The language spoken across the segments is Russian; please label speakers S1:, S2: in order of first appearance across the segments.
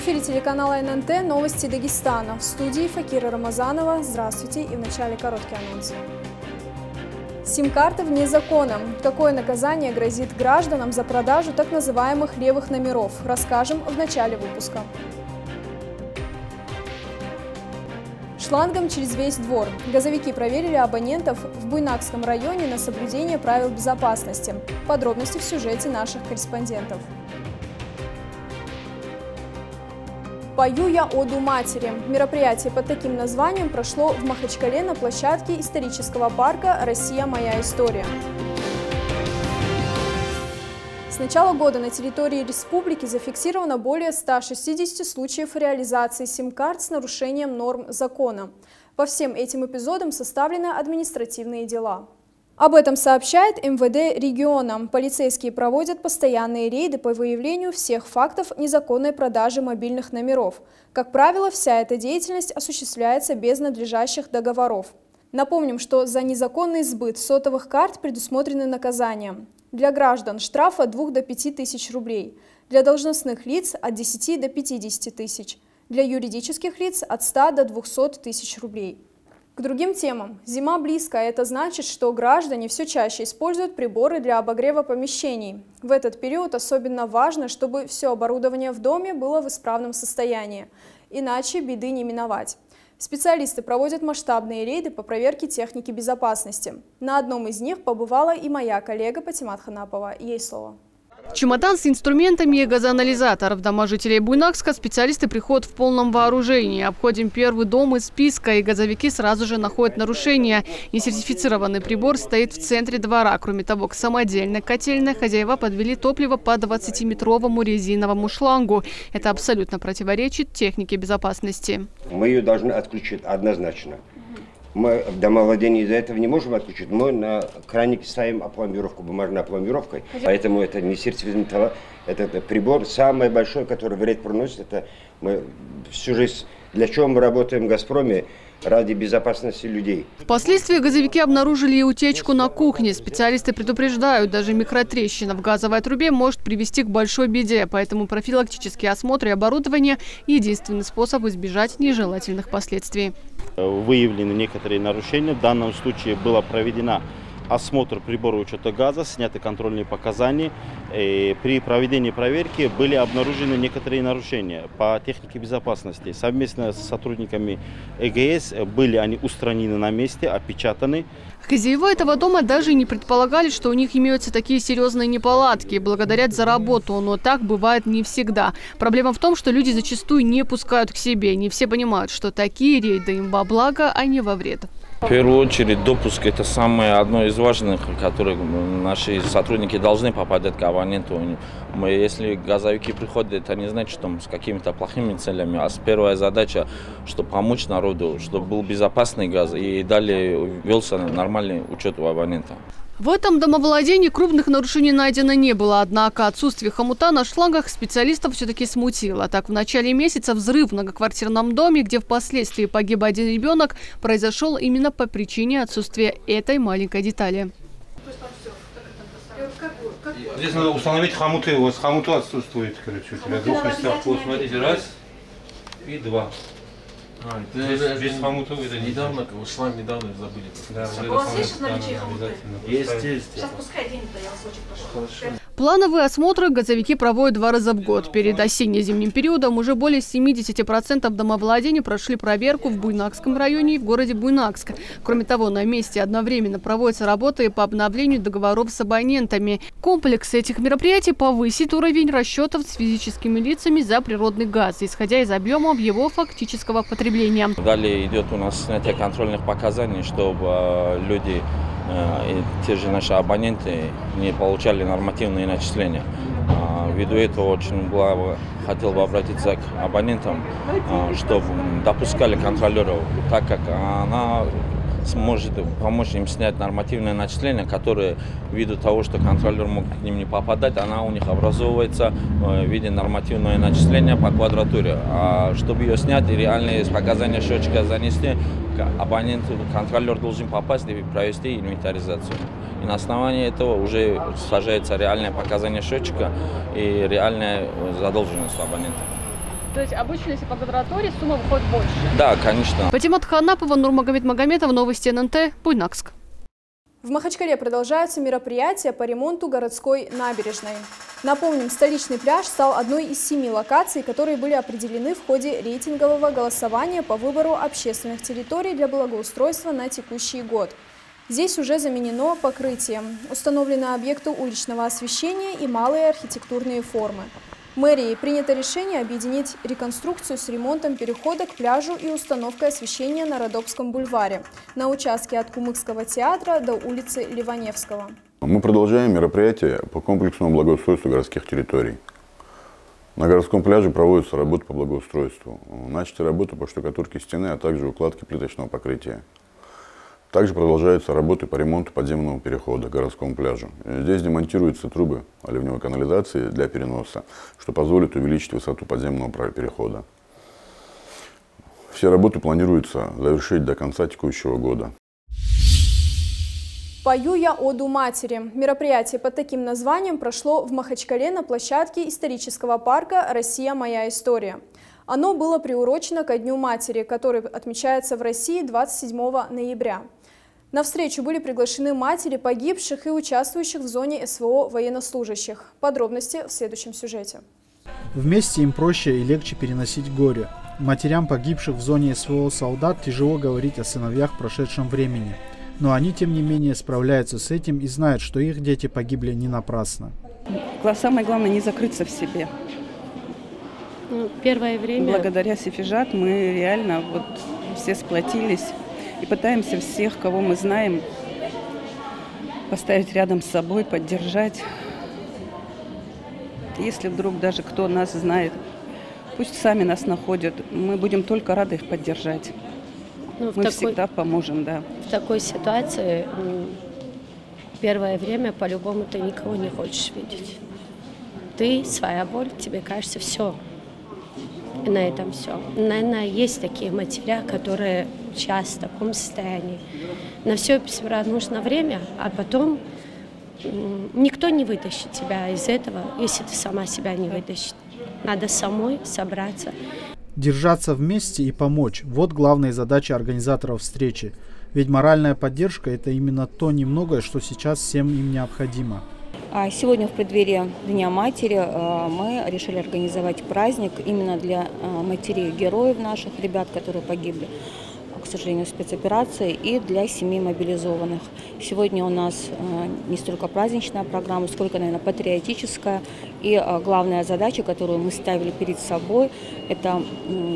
S1: эфире телеканала ННТ «Новости Дагестана». В студии Факира Рамазанова. Здравствуйте и в начале короткий анонс. Сим-карты вне закона. Какое наказание грозит гражданам за продажу так называемых левых номеров? Расскажем в начале выпуска. Шлангом через весь двор. Газовики проверили абонентов в Буйнакском районе на соблюдение правил безопасности. Подробности в сюжете наших корреспондентов. «Пою я оду матери». Мероприятие под таким названием прошло в Махачкале на площадке исторического парка «Россия. Моя история». С начала года на территории республики зафиксировано более 160 случаев реализации сим-карт с нарушением норм закона. По всем этим эпизодам составлены административные дела. Об этом сообщает МВД региона. Полицейские проводят постоянные рейды по выявлению всех фактов незаконной продажи мобильных номеров. Как правило, вся эта деятельность осуществляется без надлежащих договоров. Напомним, что за незаконный сбыт сотовых карт предусмотрены наказания. Для граждан штраф от 2 до 5 тысяч рублей. Для должностных лиц от 10 до 50 тысяч. Для юридических лиц от 100 до 200 тысяч рублей. К другим темам. Зима близко, а это значит, что граждане все чаще используют приборы для обогрева помещений. В этот период особенно важно, чтобы все оборудование в доме было в исправном состоянии. Иначе беды не миновать. Специалисты проводят масштабные рейды по проверке техники безопасности. На одном из них побывала и моя коллега Патимат Ханапова. Ей слово.
S2: Чемодан с инструментами и газоанализатор. В дома жителей Буйнакска специалисты приходят в полном вооружении. Обходим первый дом из списка, и газовики сразу же находят нарушения. Несертифицированный прибор стоит в центре двора. Кроме того, к самодельной котельной хозяева подвели топливо по 20-метровому резиновому шлангу. Это абсолютно противоречит технике безопасности.
S3: Мы ее должны отключить однозначно. Мы в домовладении из-за этого не можем отключить. Мы на кранике ставим опломбировку, бумажной опломбировкой. Поэтому это не сертифицирован это, это прибор самый большой, который вред приносит. Это мы всю жизнь, для чего мы работаем в «Газпроме», ради безопасности людей.
S2: Впоследствии газовики обнаружили и утечку на кухне. Специалисты предупреждают, даже микротрещина в газовой трубе может привести к большой беде. Поэтому профилактические осмотры и оборудование – единственный способ избежать нежелательных последствий.
S4: Выявлены некоторые нарушения. В данном случае была проведена осмотр прибора учета газа, сняты контрольные показания. И при проведении проверки были обнаружены некоторые нарушения по технике безопасности. Совместно с сотрудниками ЭГС были они устранены на месте, опечатаны.
S2: Хозяева этого дома даже не предполагали, что у них имеются такие серьезные неполадки. Благодарят за работу, но так бывает не всегда. Проблема в том, что люди зачастую не пускают к себе. Не все понимают, что такие рейды им во благо, а не во вред.
S5: В первую очередь допуск это самое одно из важных, которые наши сотрудники должны попадать к абоненту. Мы, если газовики приходят, это не значит, что с какими-то плохими целями, а первая задача, чтобы помочь народу, чтобы был безопасный газ и далее велся нормальный учет у абонента.
S2: В этом домовладении крупных нарушений найдено не было, однако отсутствие хомута на шлангах специалистов все-таки смутило. Так, в начале месяца взрыв в многоквартирном доме, где впоследствии погиб один ребенок, произошел именно по причине отсутствия этой маленькой детали.
S6: Здесь надо установить хомуты. У вас хомуты отсутствует, короче, у тебя двух местах. Смотрите, раз и два.
S7: А, это, без хомутов это недавно, как шланг недавно забыли. Да, у вас есть наличие хомуты?
S5: Есть, есть.
S7: Сейчас пускай денег-то, я вас очень прошу.
S2: Плановые осмотры газовики проводят два раза в год. Перед осенне-зимним периодом уже более 70% домовладений прошли проверку в Буйнакском районе и в городе Буйнакск. Кроме того, на месте одновременно проводятся работы по обновлению договоров с абонентами. Комплекс этих мероприятий повысит уровень расчетов с физическими лицами за природный газ, исходя из объемов его фактического потребления.
S5: Далее идет у нас снятие контрольных показаний, чтобы э, люди Э, и те же наши абоненты не получали нормативные начисления. А, ввиду этого очень было, хотел бы обратиться к абонентам, а, чтобы допускали контролеров, так как она сможет помочь им снять нормативное начисление, которое ввиду того, что контролер мог к ним не попадать, она у них образовывается э, в виде нормативного начисления по квадратуре. А чтобы ее снять и реальные показания счетчика занести, абонент, контролер должен попасть и провести инвентаризацию. И на основании этого уже сажается реальное показание счетчика и реальная задолженность абонента.
S2: То есть обычно, если по квадратуре, сумма выходит больше?
S5: Да, конечно.
S2: Патимат Ханапова, Нурмагомед Магометов, Новости ННТ, Буйнакск.
S1: В Махачкале продолжаются мероприятия по ремонту городской набережной. Напомним, столичный пляж стал одной из семи локаций, которые были определены в ходе рейтингового голосования по выбору общественных территорий для благоустройства на текущий год. Здесь уже заменено покрытие, установлены объекты уличного освещения и малые архитектурные формы. Мэрией принято решение объединить реконструкцию с ремонтом перехода к пляжу и установкой освещения на Родопском бульваре на участке от Кумыкского театра до улицы Ливаневского.
S8: Мы продолжаем мероприятие по комплексному благоустройству городских территорий. На городском пляже проводятся работы по благоустройству. Начаты работы по штукатурке стены, а также укладке плиточного покрытия. Также продолжаются работы по ремонту подземного перехода к городскому пляжу. Здесь демонтируются трубы ливневой канализации для переноса, что позволит увеличить высоту подземного перехода. Все работы планируется завершить до конца текущего года.
S1: «Пою я оду матери». Мероприятие под таким названием прошло в Махачкале на площадке исторического парка «Россия. Моя история». Оно было приурочено ко Дню матери, который отмечается в России 27 ноября. На встречу были приглашены матери погибших и участвующих в зоне СВО военнослужащих. Подробности в следующем сюжете.
S9: Вместе им проще и легче переносить горе. Матерям погибших в зоне СВО солдат тяжело говорить о сыновьях в прошедшем времени. Но они, тем не менее, справляются с этим и знают, что их дети погибли не напрасно.
S10: Самое главное не закрыться в себе.
S11: Ну, первое время...
S10: Благодаря Сефижат мы реально вот все сплотились и пытаемся всех, кого мы знаем, поставить рядом с собой, поддержать. Если вдруг даже кто нас знает, пусть сами нас находят, мы будем только рады их поддержать. Ну, мы такой, всегда поможем, да.
S11: В такой ситуации первое время по-любому ты никого не хочешь видеть. Ты, своя боль, тебе кажется, все, на этом все. Наверное, есть такие матеря, которые сейчас в таком состоянии. На все нужно время, а потом никто не вытащит тебя из этого, если ты сама себя не вытащит. Надо самой собраться.
S9: Держаться вместе и помочь – вот главная задача организаторов встречи. Ведь моральная поддержка – это именно то немногое, что сейчас всем им необходимо.
S12: А сегодня в преддверии Дня матери э, мы решили организовать праздник именно для э, матерей героев наших, ребят, которые погибли к сожалению, спецоперации и для семей мобилизованных. Сегодня у нас э, не столько праздничная программа, сколько, наверное, патриотическая. И главная задача, которую мы ставили перед собой, это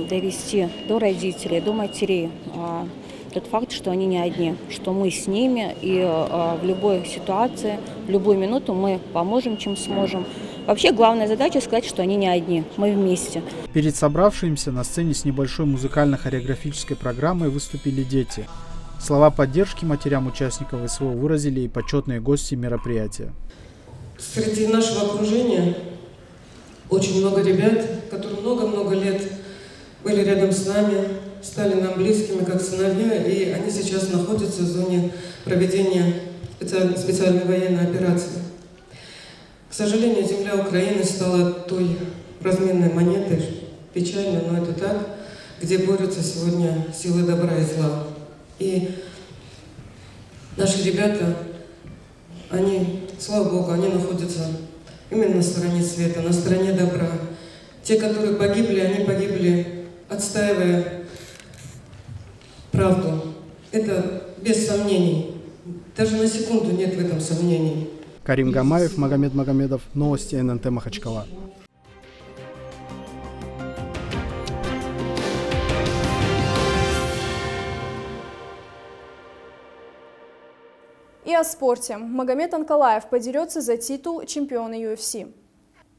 S12: довести до родителей, до матерей тот факт, что они не одни, что мы с ними, и э, в любой ситуации, в любую минуту мы поможем, чем сможем. Вообще главная задача сказать, что они не одни, мы вместе.
S9: Перед собравшимися на сцене с небольшой музыкально-хореографической программой выступили дети. Слова поддержки матерям участников СВО выразили и почетные гости мероприятия.
S13: Среди нашего окружения очень много ребят, которые много-много лет были рядом с нами, стали нам близкими, как сыновья, и они сейчас находятся в зоне проведения специальной, специальной военной операции. К сожалению, земля Украины стала той разменной монетой, печально, но это так, где борются сегодня силы добра и зла. И наши ребята, они, слава Богу, они находятся именно на стороне света, на стороне добра. Те, которые погибли, они погибли, отстаивая правду. Это без сомнений. Даже на секунду нет в этом сомнений.
S9: Карим Гамаев, Магомед Магомедов, Новости ННТ Махачкала.
S1: И о спорте. Магомед Анкалаев подерется за титул чемпиона UFC.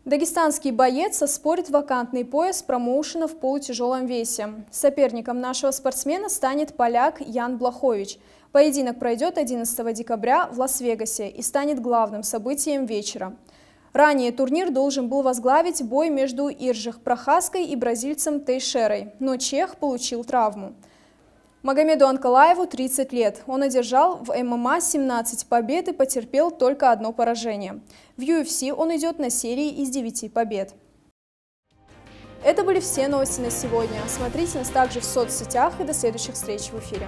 S1: Дагестанский боец спорит вакантный пояс промоушена в полутяжелом весе. Соперником нашего спортсмена станет поляк Ян Блахович. Поединок пройдет 11 декабря в Лас-Вегасе и станет главным событием вечера. Ранее турнир должен был возглавить бой между Иржих Прохаской и бразильцем Тейшерой, но чех получил травму. Магомеду Анкалаеву 30 лет. Он одержал в ММА 17 побед и потерпел только одно поражение. В UFC он идет на серии из 9 побед. Это были все новости на сегодня. Смотрите нас также в соцсетях и до следующих встреч в эфире.